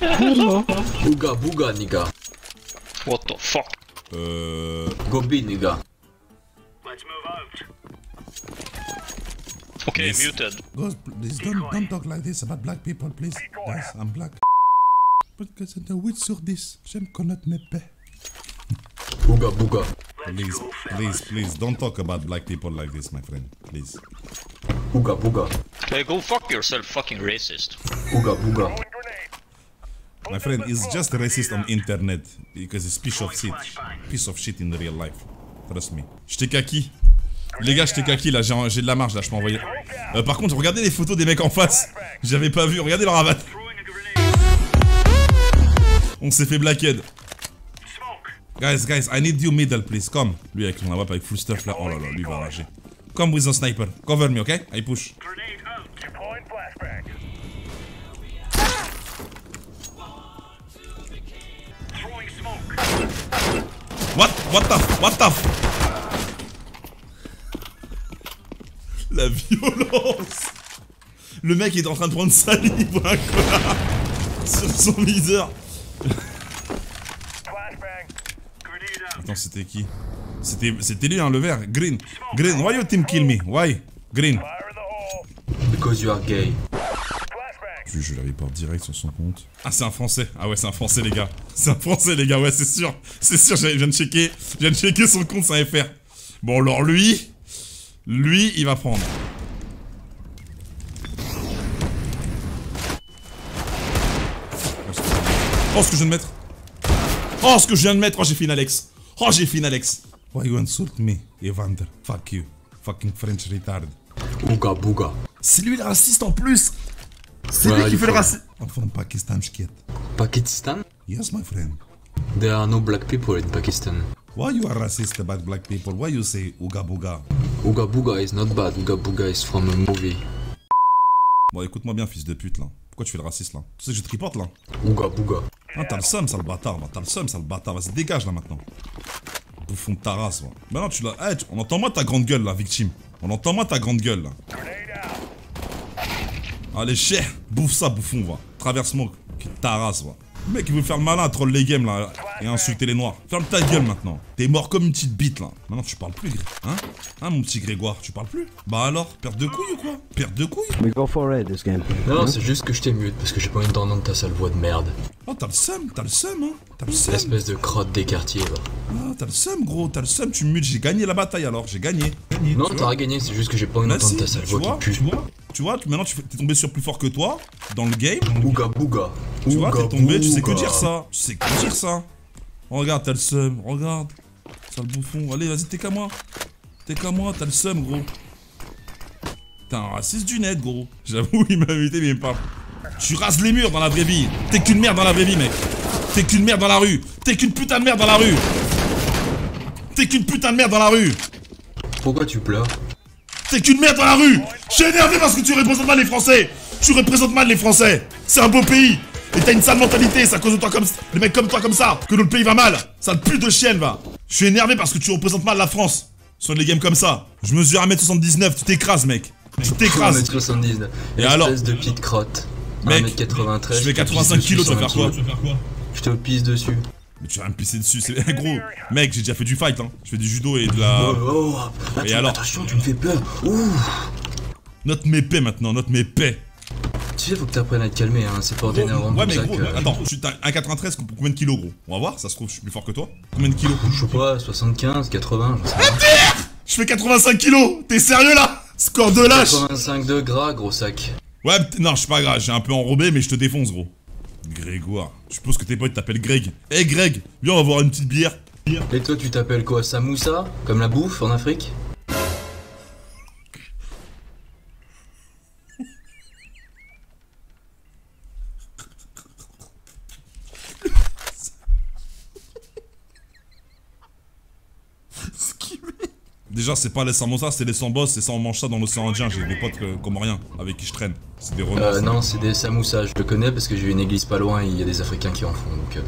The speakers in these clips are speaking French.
Hello. Booga booga nigga. What the fuck? Euh... Go B nigga. Okay, Yes. muted. Guys, please don't, don't talk like this about black people, please. Guys, I'm black. Podcast and the wit sur 10. J'aime connaître mes paix. Booga booga. Please, please, please, don't talk about black people like this, my friend. Please. Booga booga. Hey, go fuck yourself, fucking racist. Booga booga. My friend is just racist on internet because it's piece of shit. Piece of shit in real life. Trust me. J'étais kaki. Les gars, j'étais kaki là, j'ai j'ai de la marge là, je peux envoyer. Euh, par contre, regardez les photos des mecs en face. J'avais pas vu, regardez leur avatar. On s'est fait blackhead. Guys, guys, I need you middle, please. Come. Lui avec son wap avec full stuff là. Oh là là, lui va rager. Come with the sniper. Cover me, okay? I push. What? What the? What the? La violence Le mec est en train de prendre salive pour un connard sur son viseur. Attends, c'était qui? C'était lui, hein, le vert. Green. Green, why you team kill me? Why? Green. Because you are gay. Je, l'avais pas direct sur son compte. Ah, c'est un français. Ah ouais, c'est un français, les gars. C'est un français, les gars. Ouais, c'est sûr. C'est sûr, je viens de checker. Je viens de checker son compte, c'est un FR. Bon, alors lui. Lui, il va prendre. Oh, ce que je viens de mettre. Oh, ce que je viens de mettre. Oh, j'ai fait une Alex. Oh, j'ai fait une Alex. Why you insult me, Evander? Fuck you. Fucking French retard. Booga booga. C'est lui le raciste en plus. C'est lui qui fait le racisme. I'm from Pakistan, shkit. Pakistan? Yes, my friend. There are no black people in Pakistan. Why you are racist about black people? Why you say Ooga Booga? Ooga booga is not bad. Ooga booga is from a movie. Bon, écoute-moi bien, fils de pute, là. Pourquoi tu fais le raciste, là? Tu sais que je te reporte, là? Ooga booga. Ah, t'as le seum, sale bâtard. T'as le seum, sale bâtard. Vas-y, dégage, là, maintenant. Bouffon de ta race, va. Maintenant, tu l'as... Eh, tu- on entend moi ta grande gueule, là, victime. On entend moi ta grande gueule, là. Allez, cher Bouffe ça, bouffon, va. Traverse-moi, ta race, va. Mec, il veut faire le malin, troll les games, là, et insulter les noirs. Ferme ta gueule, maintenant. T'es mort comme une petite bite, là. Maintenant, tu parles plus, hein? Hein, mon petit Grégoire, tu parles plus? Bah alors, perte de couilles ou quoi? Perte de couilles? We go for red this game. Non, non, c'est juste que je t'ai mute parce que j'ai pas envie d'entendre ta sale voix de merde. Oh, t'as le seum, t'as le seum, hein T'as le seum. Espèce de crotte des quartiers, va. Ah, t'as le seum, gros, t'as le seum, tu mutes. J'ai gagné la bataille alors, j'ai gagné. Gagné, Non, t'as gagné, c'est juste que j'ai pas envie Bah d'entendre si, ta sale voix qui tu pue. vois, tu vois, tu- maintenant tu fais- t'es tombé sur plus fort que toi dans le game. Booga booga. Tu vois, t'es tombé, tu sais que dire ça. Tu sais que dire ça. Regarde, t'as le seum, regarde. Sale bouffon. Allez, vas-y, t'es qu'à moi. T'es qu'à moi, t'as le seum, gros. T'es un raciste du net, gros. J'avoue, il m'a invité, mais parle. Tu rases les murs dans la vraie vie. T'es qu'une merde dans la vraie vie, mec. T'es qu'une merde dans la rue. T'es qu'une putain de merde dans la rue. T'es qu'une putain de merde dans la rue. Pourquoi tu pleures T'es qu'une merde dans la rue Je suis énervé parce que tu représentes mal les Français Tu représentes mal les Français C'est un beau pays Et t'as une sale mentalité, c'est à cause de toi comme les mecs comme toi comme ça que notre pays va mal Sale pute de chienne va Je suis énervé parce que tu représentes mal la France Sur les games comme ça Je mesure 1m79, tu t'écrases mec Tu t'écrases 1m79. Et Espèce alors de petite crotte. Mec, 1m93. Je fais te pisse 85 dessus kilos, tu vas faire quoi. Je te pisse dessus. Mais tu vas me pisser dessus, c'est gros Mec, j'ai déjà fait du fight hein Je fais du judo et de la... Oh, oh, Et attends, alors attention, tu me fais peur. Ouh. Note mes paix maintenant, note mes paix Tu sais, faut que t'apprennes à te calmer, hein. C'est pas d'énervant ouais mais gros, que... attends, tu t'as 1,93 pour combien de kilos gros? On va voir, ça se trouve je suis plus fort que toi. Combien de kilos? Je sais pas, 75, 80, j'en sais rien. Je fais 85 kilos T'es sérieux là? Score de lâche 85 de gras, gros sac. Ouais, non, je suis pas grave, j'ai un peu enrobé mais je te défonce gros. Grégoire, je suppose que tes potes t'appellent Greg. Eh Greg, viens on va boire une petite bière. Et toi, tu t'appelles quoi? Samoussa? Comme la bouffe en Afrique? Déjà, c'est pas les samosa, c'est les sambos, c'est ça, on mange ça dans l'océan Indien. J'ai des potes euh, comoriens avec qui je traîne. C'est des renards. Euh, non, c'est des samoussas, je le connais parce que j'ai une église pas loin et il y a des Africains qui en font, donc... euh,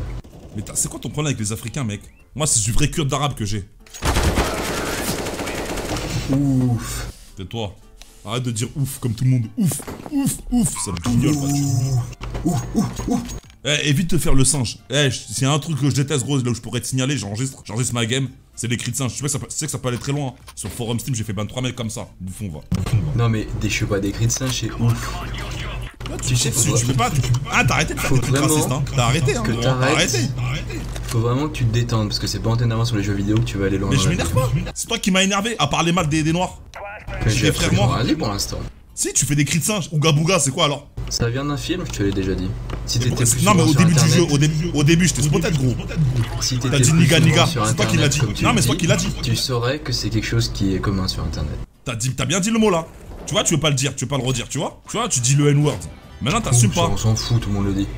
Mais t'as- c'est quoi ton problème avec les Africains, mec? Moi, c'est du vrai kurde d'arabe que j'ai. Ouf C'est toi? Arrête de dire ouf comme tout le monde. Ouf, ouf, ouf. Ça me guignole, pas tu. Eh, évite de faire le singe. Eh, s'il y a un truc que je déteste, gros, là où je pourrais te signaler, j'enregistre, j'enregistre ma game, c'est les cris de singe. Tu sais, que ça peut, tu sais que ça peut aller très loin. Sur Forum Steam, j'ai fait ban 3 mecs comme ça. Bouffon, va. Non mais des je sais pas, des cris de singe, c'est ouf Tu sais, tu, tu peux pas. tu- Ah, t'as arrêté de faire des trucs racistes, hein. T'as arrêté, hein. T'as arrêté. Faut vraiment que tu te détendes parce que c'est pas en t'énervant sur les jeux vidéo que tu vas aller loin Mais je m'énerve pas. C'est toi qui m'as énervé à parler mal des, des noirs. J'ai des frères noirs. pour l'instant. Si, tu fais des cris de singe. Ouga bouga, c'est quoi alors Ça vient d'un film, je te l'ai déjà dit. Si t'étais plus Non, mais au début du jeu, au début, au début, je t'ai spoté, gros. Si T'as dit niga, niga. C'est toi qui l'as dit. Non, mais c'est toi qui l'as dit. Tu saurais que c'est quelque chose qui est commun sur internet. T'as dit, t'as bien dit le mot là. Tu vois, tu veux pas le dire, tu veux pas le redire, tu vois. Tu vois, tu dis le N-word. Maintenant, t'assumes pas. On s'en fout, tout le monde le dit.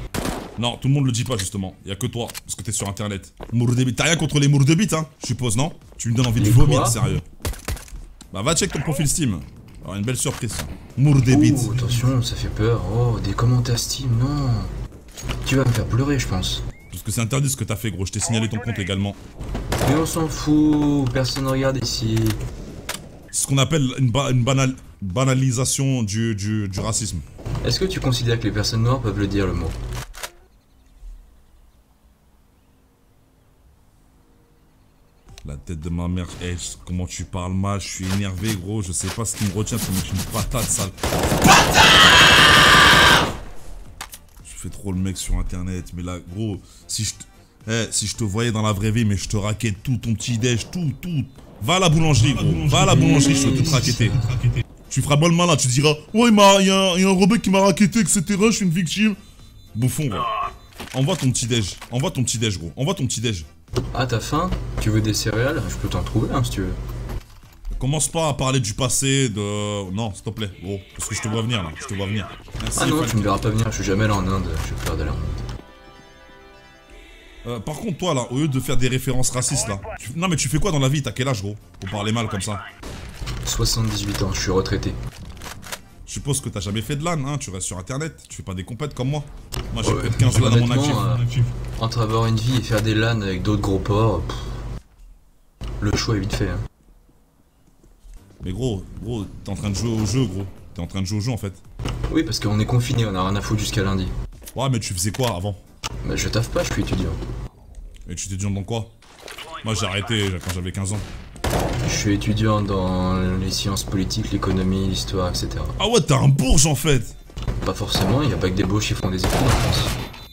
Non, tout le monde le dit pas justement. Y a que toi, parce que t'es sur internet. Mour de bite. T'as rien contre les mours de bite, hein Je suppose, non? Tu me donnes envie de vomir, sérieux. Bah, va check ton profil Steam. Alors, une belle surprise. Mour de bite. Oh, attention, ça fait peur. Oh, des commentaires Steam, non. Tu vas me faire pleurer, je pense. Parce que c'est interdit ce que t'as fait, gros. Je t'ai signalé ton compte également. Mais on s'en fout, personne regarde ici. C'est ce qu'on appelle une, ba- une banal- banalisation du, du, du racisme. Est-ce que tu considères que les personnes noires peuvent le dire le mot? La tête de ma mère, je- comment tu parles mal, je suis énervé gros, je sais pas ce qui me retient, c'est une patate sale. Je fais trop le mec sur internet, mais là gros, si je, eh, si je te voyais dans la vraie vie, mais je te raquette tout, ton petit déj, tout, tout. Va à la boulangerie gros, va à la boulangerie, je te raqueter. Tu feras le malin, tu diras, ouais, il y, a un- y a un rebelle qui m'a raquetté, etc., je suis une victime. Bouffon, gros. Envoie ton petit déj, envoie ton petit déj gros, envoie ton petit déj. Ah, t'as faim Tu veux des céréales? Je peux t'en trouver un si tu veux. Commence pas à parler du passé, de... Non, s'il te plaît, gros. Parce que je te vois venir, là. Je te vois venir. Merci, Ah non, tu me verras pas venir, je suis jamais allé en Inde, je vais faire de la Euh, par contre, toi, là, au lieu de faire des références racistes, là... tu- Non, mais tu fais quoi dans la vie? T'as quel âge, gros Pour parler mal comme ça? 78 ans, je suis retraité. Je suppose que t'as jamais fait de LAN, hein Tu restes sur Internet. Tu fais pas des compètes comme moi. Moi, j'ai Ouais, peut de 15 LAN à mon actif. euh, entre avoir une vie et faire des LAN avec d'autres gros porcs, pff, le choix est vite fait. hein. Mais gros, gros, t'es en train de jouer au jeu, gros. T'es en train de jouer au jeu, en fait. Oui, parce qu'on est confiné, on a rien à foutre jusqu'à lundi. Ouais, mais tu faisais quoi avant? Bah, je taffe pas, je suis étudiant. Et tu t'étudies dans quoi? Moi, j'ai arrêté quand j'avais 15 ans. Je suis étudiant dans les sciences politiques, l'économie, l'histoire, etc. Ah ouais, t'es un bourge, en fait Pas forcément, il y a pas que des beaux qui font des études en France.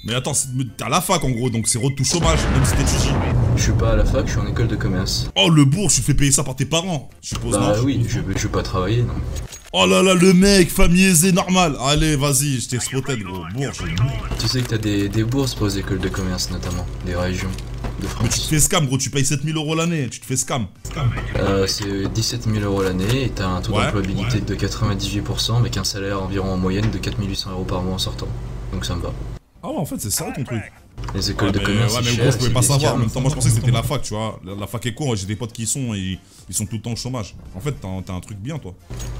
Mais attends, t'es à la fac, en gros, donc c'est retour chômage, même si t'étudies. Je suis pas à la fac, je suis en école de commerce. Oh le bourge, tu fais payer ça par tes parents, je suppose Bah non? oui, je, je vais pas travailler, non. Oh là là, le mec, famille aisée, normal. Allez, vas-y, je spoté, gros, bourge. Tu sais que t'as des, des bourses pour les écoles de commerce, notamment, des régions de Mais tu te fais scam, gros, tu payes 7000 euros l'année, tu te fais scam. Euh, c'est 17 000 euros l'année et t'as un taux Ouais. d'employabilité de 98% avec un salaire environ en moyenne de 4800 euros par mois en sortant. Donc ça me va. Ah ouais, en fait, c'est sérieux ton truc. Les écoles Ouais, de mais, commerce, ouais, mais gros, je pouvais pas savoir. En même temps, moi, je pensais que c'était la fac, tu vois. La, la fac est con, j'ai des potes qui sont et ils sont tout le temps au chômage. En fait, t'as un truc bien, toi.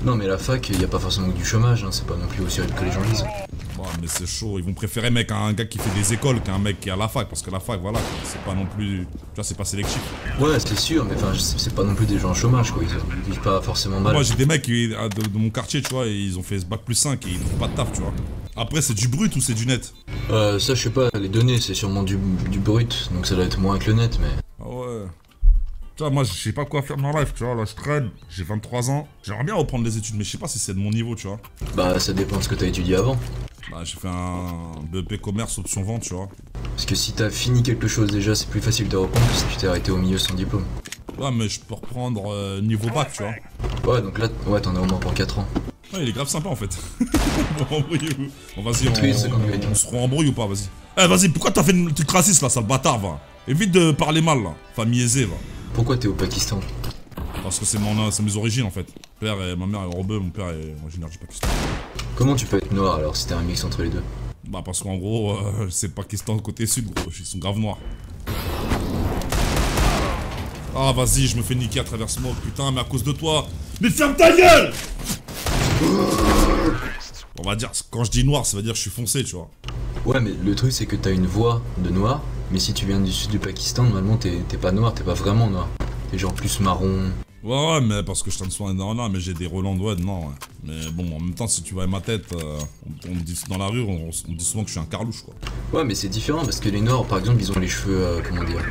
Non mais la fac, il y a pas forcément du chômage, hein, c'est pas non plus aussi horrible que les gens disent. Ouais, mais c'est chaud. Ils vont préférer, mec, un gars qui fait des écoles qu'un mec qui est à la fac. Parce que la fac, voilà, c'est pas non plus. Tu vois, c'est pas sélectif. Ouais, c'est sûr, mais enfin, c'est pas non plus des gens au chômage, quoi. Ils, vivent pas forcément mal. Moi, j'ai des mecs qui, de, de mon quartier, tu vois, ils ont fait ce bac plus 5 et ils trouvent pas de taf, tu vois. Après, c'est du brut ou c'est du net Euh, ça, je sais pas, les données, c'est sûrement du, du brut, donc ça doit être moins que le net, mais. Ah ouais. Tu vois, moi, je sais pas quoi faire de ma life, tu vois. Là, je traîne, j'ai 23 ans. J'aimerais bien reprendre les études, mais je sais pas si c'est de mon niveau, tu vois. Bah, ça dépend de ce que t'as étudié avant. Bah, j'ai fait un BEP commerce option vente, tu vois. Parce que si t'as fini quelque chose déjà, c'est plus facile de reprendre que si tu t'es arrêté au milieu sans diplôme. Ouais, mais je peux reprendre euh, niveau bac, tu vois. Ouais, donc là, ouais, t'en as au moins pour 4 ans. Ouais, il est grave sympa en fait. bon, vas-y, on, Oui, dit. on se ou pas, vas-y. Eh, vas-y, pourquoi t'as fait une truc raciste là, sale bâtard, va Évite de parler mal là, famille aisée, va. Pourquoi t'es au Pakistan Parce que c'est mon, c'est mes origines en fait. Père et ma mère est rebeu, mon père est originaire du Pakistan. Comment tu peux être noir alors si t'es un mix entre les deux? Bah, parce qu'en gros, euh, c'est Pakistan côté sud, gros, ils sont grave noirs. Ah, vas-y, je me fais niquer à travers ce mort, putain, mais à cause de toi. Mais ferme ta gueule On va dire, quand je dis noir, ça veut dire que je suis foncé, tu vois. Ouais, mais le truc, c'est que t'as une voix de noir, mais si tu viens du sud du Pakistan, normalement, t'es pas noir, t'es pas vraiment noir. T'es genre plus marron. Ouais, ouais, mais parce que je t'en soin non, non, mais j'ai des Roland ouais, non, ouais. Mais bon, en même temps, si tu vois ma tête, euh, on, on me dit dans la rue, on, on me dit souvent que je suis un carlouche, quoi. Ouais, mais c'est différent parce que les noirs, par exemple, ils ont les cheveux, euh, comment dire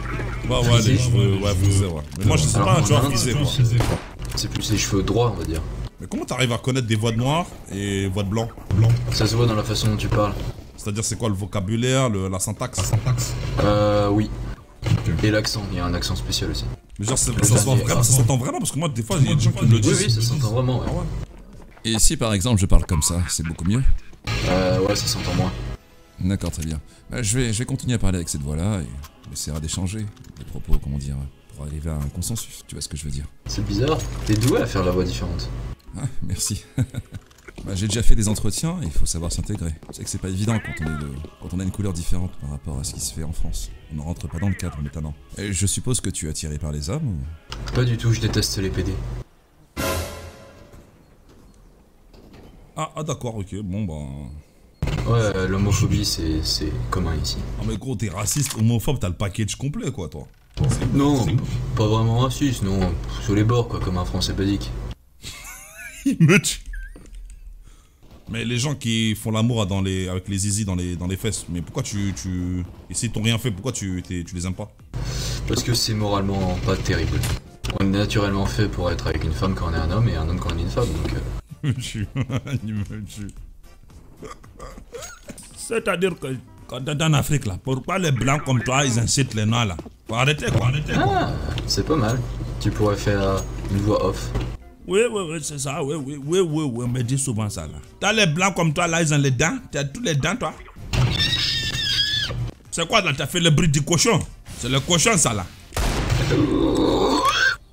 Ouais, ouais, les cheveux, ouais, frisés, ouais. Mais moi, je sais pas, tu vois, quoi. C'est plus les cheveux droits, on va dire. Mais comment t'arrives à connaître des voix de noir et voix de blanc? Ça se voit dans la façon dont tu parles. C'est-à-dire, c'est quoi le vocabulaire, le- la syntaxe? Euh, oui. Et l'accent, il y a un accent spécial aussi. Mais genre, ça s'entend vraiment, ça s'entend vraiment, parce que moi, des fois, il y a des gens qui me le Oui, disent. oui, ça s'entend vraiment, ouais. Ah ouais. Et si par exemple je parle comme ça, c'est beaucoup mieux Euh, ouais, ça s'entend moins. D'accord, très bien. Bah, je, vais, je vais continuer à parler avec cette voix-là et on essaiera d'échanger des propos, comment dire, pour arriver à un consensus, tu vois ce que je veux dire? C'est bizarre. T'es doué à faire la voix différente. Ah, merci. Bah, J'ai déjà fait des entretiens et il faut savoir s'intégrer. Sais que c'est pas évident quand on, est de- quand on a une couleur différente par rapport à ce qui se fait en France. On ne rentre pas dans le cadre maintenant. Et je suppose que tu es attiré par les hommes ou... Pas du tout, je déteste les PD. Ah, ah, d'accord, ok, bon, bah. Ouais, l'homophobie, c'est c'est commun ici. Ah, mais gros, t'es raciste, homophobe, t'as le package complet, quoi, toi. Non, pas vraiment raciste, non. Sur les bords, quoi, comme un français basique. Il me tue. Mais les gens qui font l'amour dans les, avec les zizi dans les, dans les fesses, mais pourquoi tu. tu... Et s'ils t'ont rien fait, pourquoi tu, tu les aimes pas? Parce que c'est moralement pas terrible. On est naturellement fait pour être avec une femme quand on est un homme et un homme quand on est une femme, donc... euh, Il me tue. Il me tue. C'est-à-dire que quand t'es en Afrique, là, pourquoi les blancs comme toi, ils incitent les noirs, là? Faut arrêter, quoi, arrêter, quoi. Ah, c'est pas mal. Tu pourrais faire une voix off. Oui, oui, oui, c'est ça, oui, oui, oui, oui, oui, on me dit souvent ça, là. T'as les blancs comme toi, là, ils ont les dents, t'as tous les dents, toi. C'est quoi, là, t'as fait le bruit du cochon? C'est le cochon, ça, là.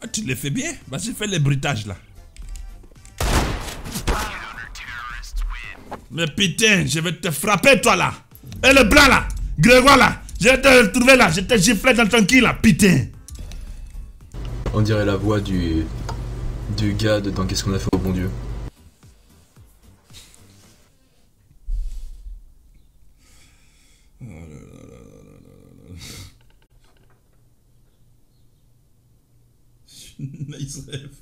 Ah, tu le fais bien Vas-y, fais le bruitage, là. Mais putain, je vais te frapper, toi, là. Et le blanc, là. Grégoire, là. Je vais te retrouver, là. Je te gifler dans ton cul, là, putain. On dirait la voix du... de dans Qu'est-ce qu'on a fait au bon Dieu. nice rêve.